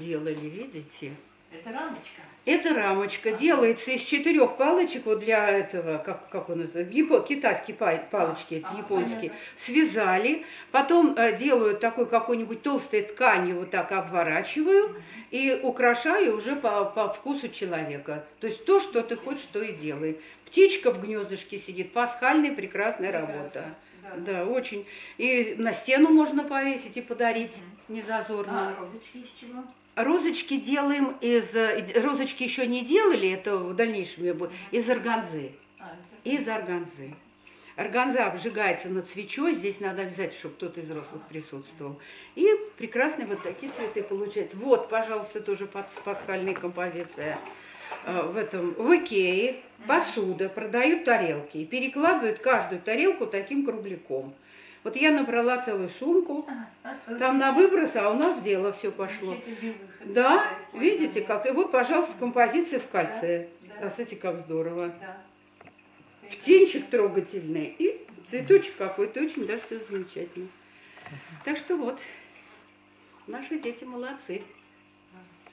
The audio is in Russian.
делали, видите? Это рамочка. Эта рамочка делается из четырех палочек, вот для этого, как, как он называется, япо- китайские па- палочки, эти А, японские, понятно. связали, потом э, делают такой какой-нибудь толстой тканью, вот так обворачиваю и украшаю уже по, по вкусу человека. То есть то, что ты хочешь, то и делай. Птичка в гнездышке сидит, пасхальная прекрасная работа. Да, Да. очень. И на стену можно повесить и подарить, не зазорно. А розочки из чего? Розочки делаем из... э, Розочки еще не делали, это в дальнейшем я буду. Из органзы. А, Из органзы. Органза обжигается над свечой. Здесь надо обязательно, чтобы кто-то из взрослых присутствовал. И прекрасные вот такие цветы получать. Вот, пожалуйста, тоже пас- пасхальная композиция. Э, В этом в Икее посуда, продают тарелки и перекладывают каждую тарелку таким кругляком. Вот я набрала целую сумку, там на выброс, а у нас дело все пошло. Да, видите как? И вот, пожалуйста, композиция в кольце. Да, А как здорово. Птенчик трогательный и цветочек какой-то, очень даже всё замечательно. Так что вот, наши дети молодцы.